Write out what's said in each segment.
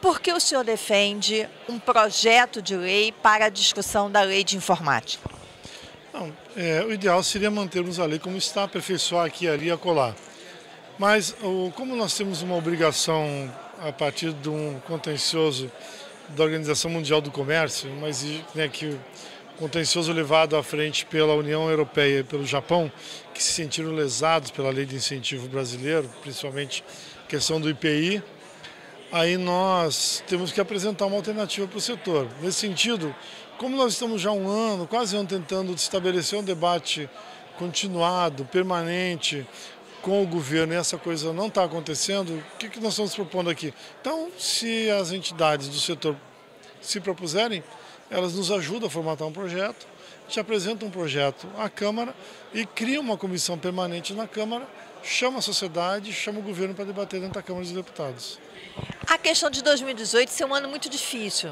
Por que o senhor defende um projeto de lei para a discussão da lei de informática? Não, é, o ideal seria mantermos a lei como está, aperfeiçoar aqui ali e acolá. Mas o, como nós temos uma obrigação a partir de um contencioso da Organização Mundial do Comércio, mas né, que o contencioso levado à frente pela União Europeia e pelo Japão, que se sentiram lesados pela lei de incentivo brasileiro, principalmente a questão do IPI, aí nós temos que apresentar uma alternativa para o setor. Nesse sentido, como nós estamos já um ano, quase um ano, tentando estabelecer um debate continuado, permanente, com o governo e essa coisa não está acontecendo, o que, que nós estamos propondo aqui? Então, se as entidades do setor se propuserem, elas nos ajudam a formatar um projeto, a gente apresenta um projeto à Câmara e cria uma comissão permanente na Câmara, chama a sociedade, chama o governo para debater dentro da Câmara dos Deputados. A questão de 2018 ser um ano muito difícil.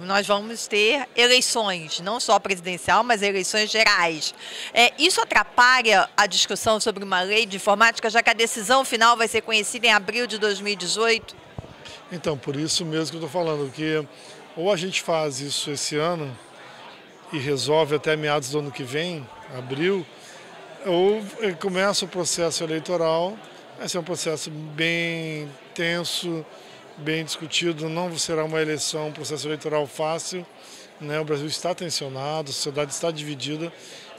Nós vamos ter eleições, não só presidencial, mas eleições gerais. É, isso atrapalha a discussão sobre uma lei de informática, já que a decisão final vai ser conhecida em abril de 2018? Então, por isso mesmo que eu estou falando, que ou a gente faz isso esse ano e resolve até meados do ano que vem, abril, ou começa o processo eleitoral, vai ser um processo bem tenso, bem discutido, não será uma eleição, um processo eleitoral fácil. Né? O Brasil está tensionado, a sociedade está dividida.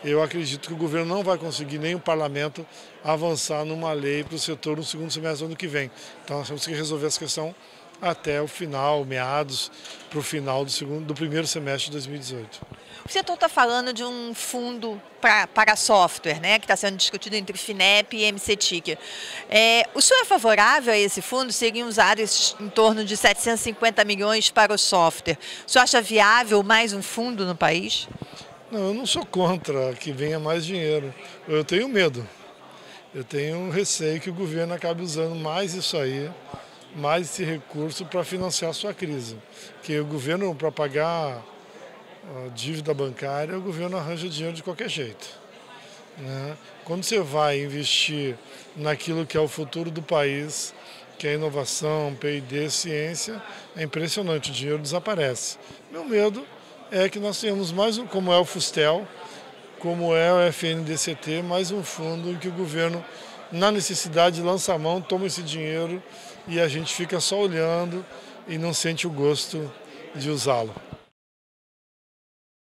Eu acredito que o governo não vai conseguir, nem o parlamento, avançar numa lei para o setor no segundo semestre do ano que vem. Então nós temos que resolver essa questão até o final, meados para o final do, segundo, do primeiro semestre de 2018. O setor está falando de um fundo pra, para software, né, que está sendo discutido entre FINEP e MCTIC. É, o senhor é favorável a esse fundo? Seriam usados em torno de 750 milhões para o software. O senhor acha viável mais um fundo no país? Não, eu não sou contra que venha mais dinheiro. Eu tenho medo. Eu tenho receio que o governo acabe usando mais isso aí mais esse recurso para financiar a sua crise. Que o governo, para pagar a dívida bancária, o governo arranja dinheiro de qualquer jeito. Né? Quando você vai investir naquilo que é o futuro do país, que é inovação, P&D, ciência, é impressionante, o dinheiro desaparece. Meu medo é que nós tenhamos mais um, como é o Fustel, como é o FNDCT, mais um fundo em que o governo, na necessidade, lança a mão, toma esse dinheiro e a gente fica só olhando e não sente o gosto de usá-lo.